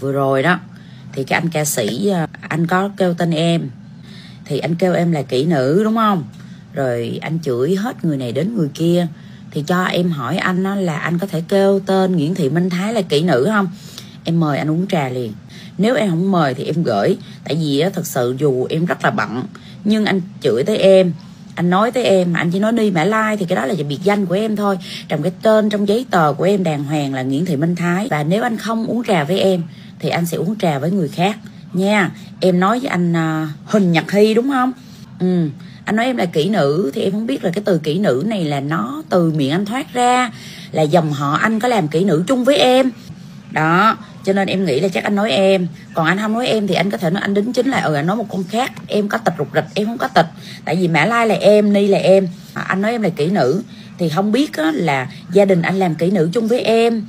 vừa rồi đó thì cái anh ca sĩ à, anh có kêu tên em. Thì anh kêu em là kỹ nữ đúng không? Rồi anh chửi hết người này đến người kia. Thì cho em hỏi anh đó là anh có thể kêu tên Nguyễn Thị Minh Thái là kỹ nữ không? Em mời anh uống trà liền. Nếu em không mời thì em gửi. Tại vì á, thật sự dù em rất là bận nhưng anh chửi tới em. Anh nói tới em mà anh chỉ nói đi mã lai thì cái đó là biệt danh của em thôi. Trong cái tên trong giấy tờ của em đàng hoàng là nguyễn thị minh thái. Và nếu anh không uống trà với em thì anh sẽ uống trà với người khác. Nha em nói với anh uh, huỳnh nhật hy đúng không? Ừ anh nói em là kỹ nữ thì em không biết là cái từ kỹ nữ này là nó từ miệng anh thoát ra là dòng họ anh có làm kỹ nữ chung với em. Đó cho nên em nghĩ là chắc anh nói em. Còn anh không nói em thì anh có thể nói anh đính chính là ừ anh nói một con khác em có tịch rụt rịch em không có tịch. Tại vì mã lai là em ni là em. À, anh nói em là kỹ nữ thì không biết á, là gia đình anh làm kỹ nữ chung với em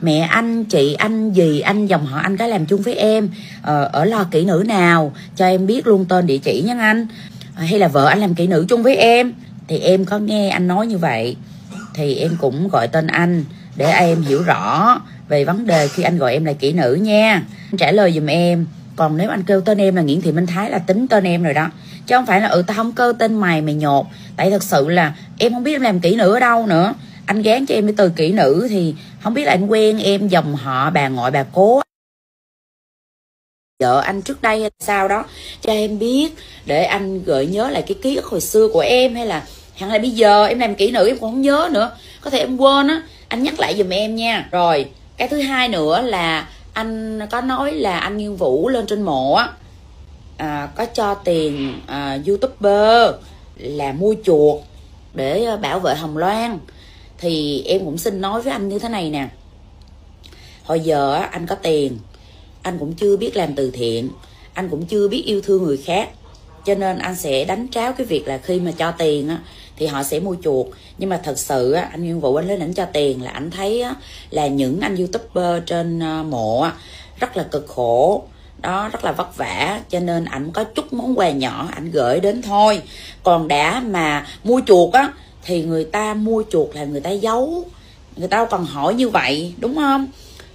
mẹ anh chị anh dì anh dòng họ anh có làm chung với em. Ờ, ở lo kỹ nữ nào cho em biết luôn tên địa chỉ nha anh. Ờ, hay là vợ anh làm kỹ nữ chung với em. Thì em có nghe anh nói như vậy thì em cũng gọi tên anh để em hiểu rõ về vấn đề khi anh gọi em là kỹ nữ nha. Anh trả lời giùm em. Còn nếu anh kêu tên em là Nguyễn Thị Minh Thái là tính tên em rồi đó. Chứ không phải là ừ tao không kêu tên mày mày nhột. Tại thật sự là em không biết em làm kỹ nữ ở đâu nữa anh gán cho em cái từ kỹ nữ thì không biết là anh quen em dòng họ bà ngoại bà cố. Vợ anh trước đây hay sao đó cho em biết để anh gợi nhớ lại cái ký ức hồi xưa của em hay là hẳn là bây giờ em làm kỹ nữ em cũng không nhớ nữa. Có thể em quên á anh nhắc lại giùm em nha. Rồi cái thứ hai nữa là anh có nói là anh nghiên vũ lên trên mộ á. À, có cho tiền à, youtuber là mua chuột để à, bảo vệ hồng loan thì em cũng xin nói với anh như thế này nè. Hồi giờ anh có tiền anh cũng chưa biết làm từ thiện anh cũng chưa biết yêu thương người khác. Cho nên anh sẽ đánh tráo cái việc là khi mà cho tiền á thì họ sẽ mua chuột nhưng mà thật sự á, anh Nguyên Vũ anh lên ảnh cho tiền là anh thấy á, là những anh youtuber trên ờ, mộ á, rất là cực khổ. Đó rất là vất vả. Cho nên ảnh có chút món quà nhỏ ảnh gửi đến thôi. Còn đã mà mua chuột á thì người ta mua chuột là người ta giấu. Người ta đâu cần hỏi như vậy, đúng không?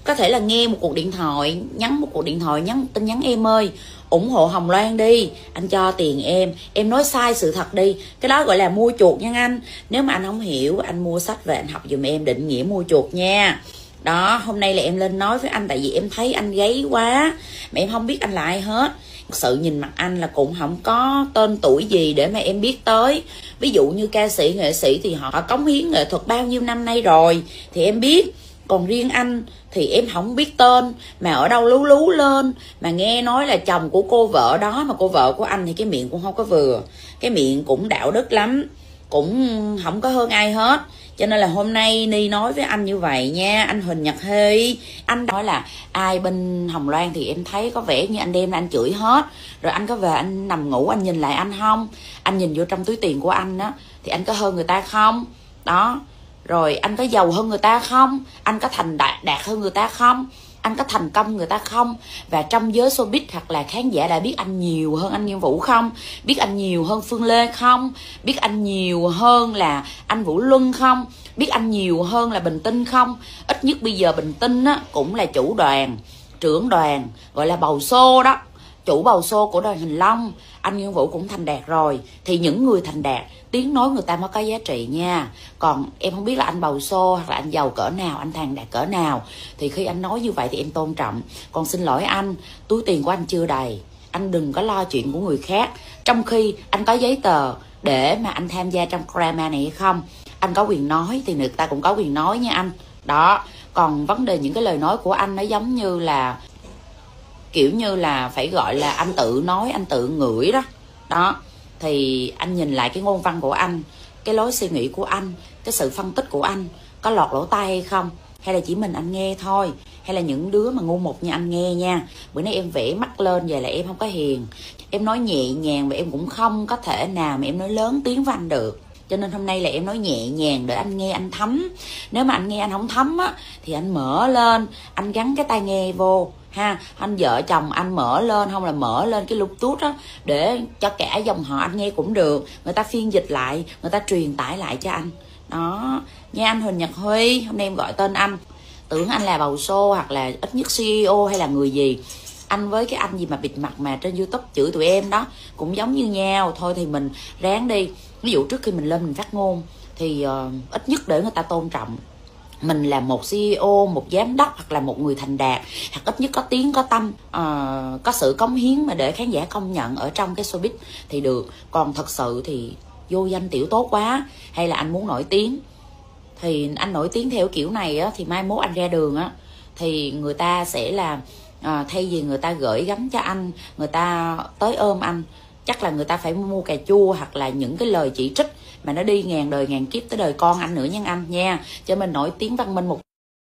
Có thể là nghe một cuộc điện thoại, nhắn một cuộc điện thoại, nhắn tin nhắn em ơi, ủng hộ hồng loan đi, anh cho tiền em. Em nói sai sự thật đi, cái đó gọi là mua chuột nha anh. Nếu mà anh không hiểu, anh mua sách về anh học dùm em định nghĩa mua chuột nha. Đó, hôm nay là em lên nói với anh tại vì em thấy anh gáy quá, mà em không biết anh là ai hết sự nhìn mặt anh là cũng không có tên tuổi gì để mà em biết tới. Ví dụ như ca sĩ, nghệ sĩ thì họ cống hiến nghệ thuật bao nhiêu năm nay rồi, thì em biết. Còn riêng anh thì em không biết tên, mà ở đâu lú lú lên, mà nghe nói là chồng của cô vợ đó, mà cô vợ của anh thì cái miệng cũng không có vừa. Cái miệng cũng đạo đức lắm, cũng không có hơn ai hết cho nên là hôm nay ni nói với anh như vậy nha anh huỳnh nhật hy anh nói là ai bên hồng loan thì em thấy có vẻ như anh đem là anh chửi hết. Rồi anh có về anh nằm ngủ anh nhìn lại anh không? Anh nhìn vô trong túi tiền của anh á thì anh có hơn người ta không? Đó. Rồi anh có giàu hơn người ta không? Anh có thành đạt, đạt hơn người ta không? Anh có thành công người ta không? Và trong giới showbiz hoặc là khán giả đã biết anh nhiều hơn anh Nghiêm Vũ không? Biết anh nhiều hơn Phương Lê không? Biết anh nhiều hơn là anh Vũ Luân không? Biết anh nhiều hơn là Bình Tinh không? Ít nhất bây giờ Bình Tinh á, cũng là chủ đoàn trưởng đoàn gọi là bầu xô đó chủ bầu xô của đoàn Hình Long, anh Nguyên Vũ cũng thành đạt rồi. Thì những người thành đạt, tiếng nói người ta mới có giá trị nha. Còn em không biết là anh bầu xô hoặc là anh giàu cỡ nào, anh thành đạt cỡ nào. Thì khi anh nói như vậy thì em tôn trọng. Còn xin lỗi anh, túi tiền của anh chưa đầy. Anh đừng có lo chuyện của người khác. Trong khi anh có giấy tờ để mà anh tham gia trong drama này hay không, anh có quyền nói thì người ta cũng có quyền nói nha anh. Đó, còn vấn đề những cái lời nói của anh nó giống như là kiểu như là phải gọi là anh tự nói, anh tự ngửi đó. Đó, thì anh nhìn lại cái ngôn văn của anh, cái lối suy nghĩ của anh, cái sự phân tích của anh có lọt lỗ tai hay không? Hay là chỉ mình anh nghe thôi? Hay là những đứa mà ngu một như anh nghe nha? Bữa nay em vẽ mắt lên, vậy là em không có hiền. Em nói nhẹ nhàng và em cũng không có thể nào mà em nói lớn tiếng với anh được. Cho nên hôm nay là em nói nhẹ nhàng để anh nghe anh thấm. Nếu mà anh nghe anh không thấm á, thì anh mở lên, anh gắn cái tai nghe vô ha anh vợ chồng anh mở lên không là mở lên cái lục tút á để cho cả dòng họ anh nghe cũng được. Người ta phiên dịch lại người ta truyền tải lại cho anh. Đó nha anh huỳnh nhật huy hôm nay em gọi tên anh. Tưởng anh là bầu xô hoặc là ít nhất ceo hay là người gì. Anh với cái anh gì mà bịt mặt mà trên youtube chửi tụi em đó cũng giống như nhau. Thôi thì mình ráng đi. Ví dụ trước khi mình lên mình phát ngôn thì uh, ít nhất để người ta tôn trọng mình là một CEO, một giám đốc hoặc là một người thành đạt hoặc ít nhất có tiếng có tâm uh, có sự cống hiến mà để khán giả công nhận ở trong cái showbiz thì được. Còn thật sự thì vô danh tiểu tốt quá hay là anh muốn nổi tiếng thì anh nổi tiếng theo kiểu này á, thì mai mốt anh ra đường á thì người ta sẽ là à, thay vì người ta gửi gắm cho anh người ta tới ôm anh chắc là người ta phải mua cà chua hoặc là những cái lời chỉ trích mà nó đi ngàn đời ngàn kiếp tới đời con anh nữa nha anh nha. Cho mình nổi tiếng văn minh một